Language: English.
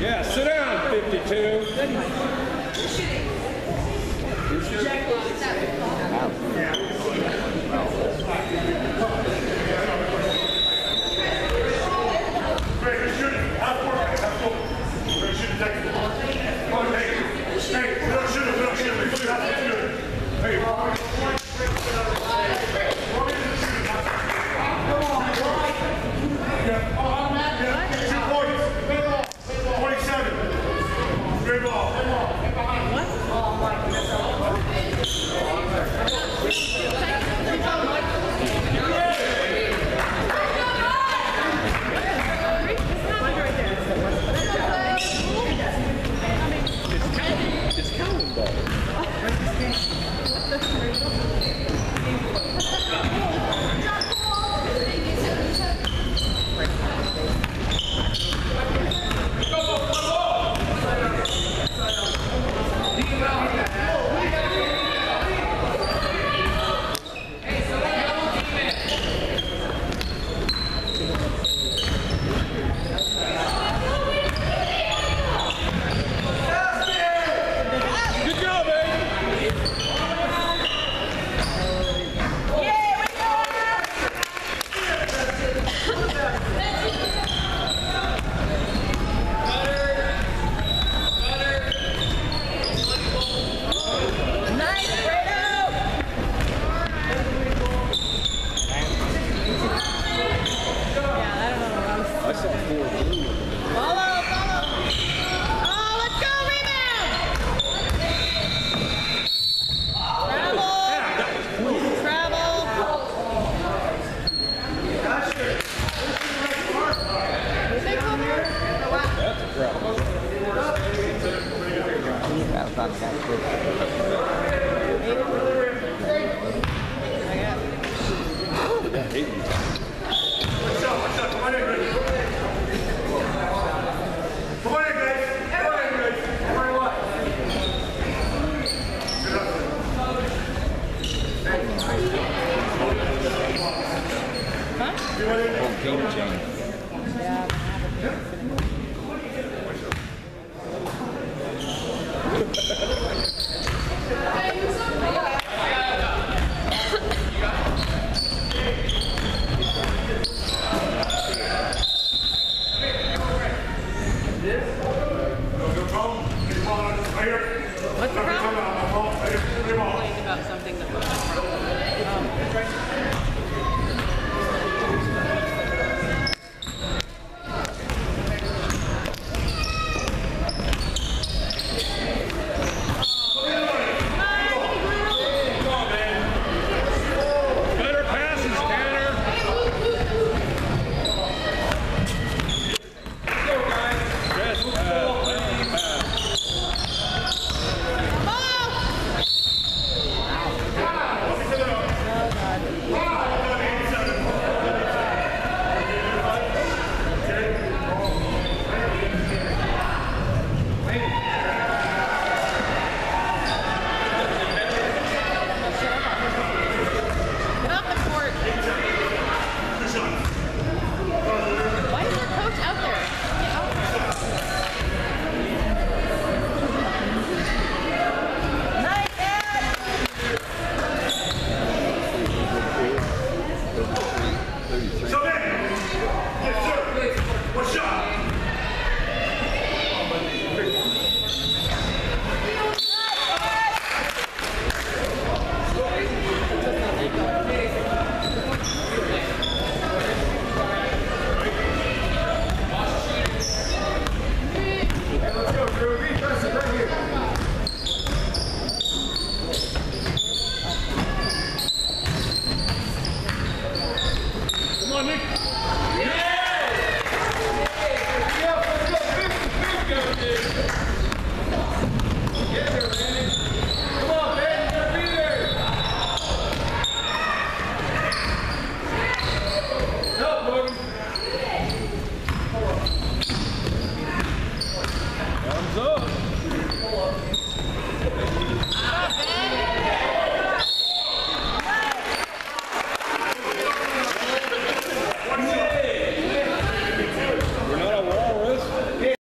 Yeah, sit down, 52.